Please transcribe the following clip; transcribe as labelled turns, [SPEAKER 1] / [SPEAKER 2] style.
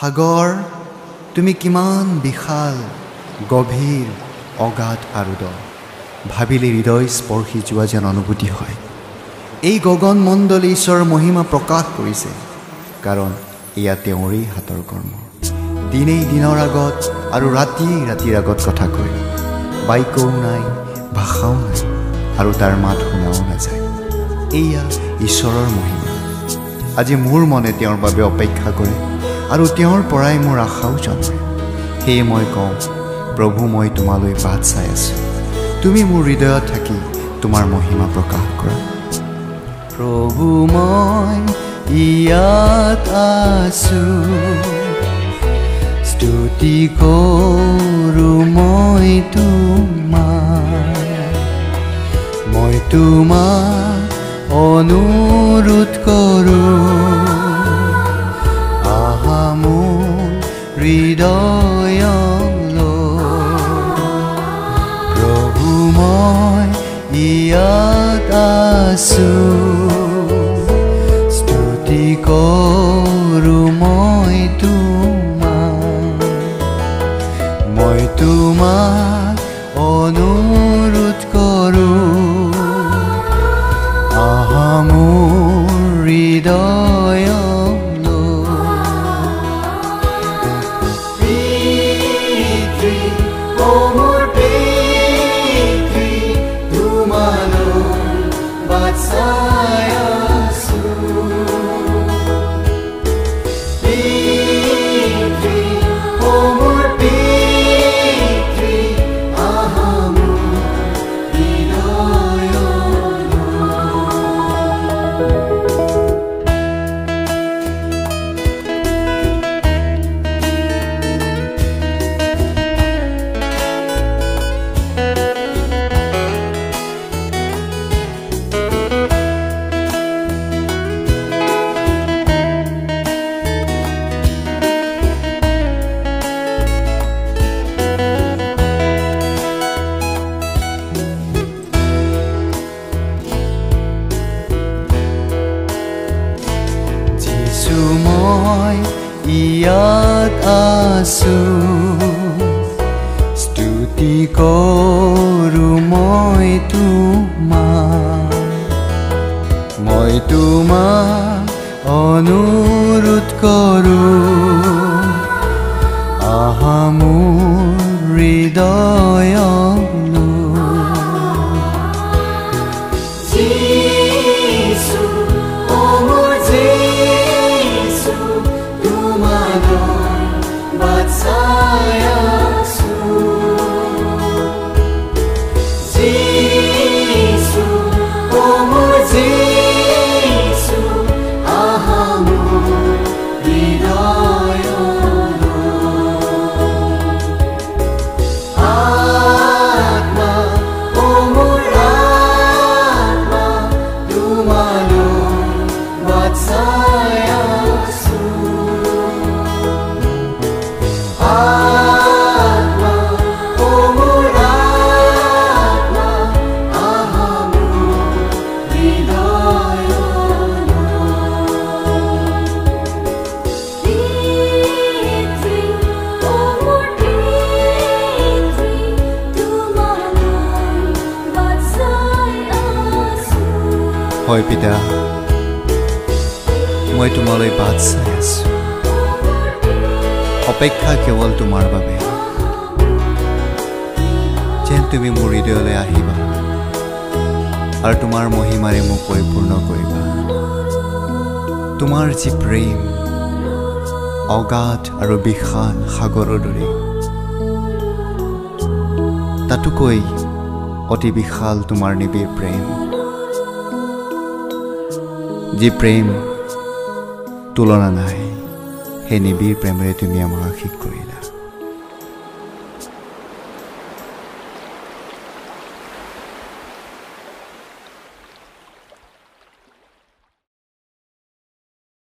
[SPEAKER 1] সাগৰ তুমি কিমান বিশাল গভীৰ অগাধ আৰু দ ভাবিলে হৃদয় স্পৰ্শী যোৱা যেন অনুভূতি হয়। এই গগন মণ্ডলী ঈশ্বৰৰ মহিমা প্ৰকাশ কৰিছে কাৰণ এয়া তেওঁৰেই হাতৰ কৰ্ম। দিনেই দিনৰ আগত আৰু ৰাতিয়েই ৰাতিৰ আগত কথা কয়। বাইকও নাই ভাষাও নাই আৰু তাৰ মাত শুনাও নাযায়। এয়া ঈশ্বৰৰ মহিমা। আজি মোৰ মনে তেওঁৰ বাবে অপেক্ষা কৰে। আৰু তেওঁৰ পৰাই মোৰ আশাও জন্মে সেয়ে মই কওঁ প্ৰভু মই তোমালৈ বাট চাই আছোঁ। তুমি মোৰ হৃদয়ত থাকি তোমাৰ মহিমা প্ৰকাশ কৰা। প্ৰভু মই ইয়াত আছোঁ। স্তুতি কৰোঁ মই তোমাৰ মই তোমাক অনুৰোধ কৰোঁ। হৃদয়লৈ প্ৰভু মই ইয়াত আছোঁ স্তুতি কৰোঁ মই তোমাক মই তোমাক অনুৰোধ কৰোঁ ইয়াত আছোঁ স্তুতি কৰোঁ মই তোমাক মই তোমাক অনুৰোধ কৰোঁ আহা মোৰ হৃদয়লৈ
[SPEAKER 2] Jesus, como Jesus.
[SPEAKER 1] হয় পিতা মই তোমালৈ বাট চাই আছোঁ। অপেক্ষা কেৱল তোমাৰ বাবে। যেন তুমি মোৰ হৃদয়লৈ আহিবা আৰু তোমাৰ মহিমাৰে মোক পৰিপূৰ্ণ কৰিবা। তোমাৰ যি প্ৰেম অগাধ আৰু বিশাল সাগৰৰ দৰে। তাতোকৈ অতি বিশাল তোমাৰ নিবিড় প্ৰেম। যি প্ৰেম তুলনা নাই সেই নিবিড় প্ৰেমেৰে তুমি আমাক আশীষ কৰিলা।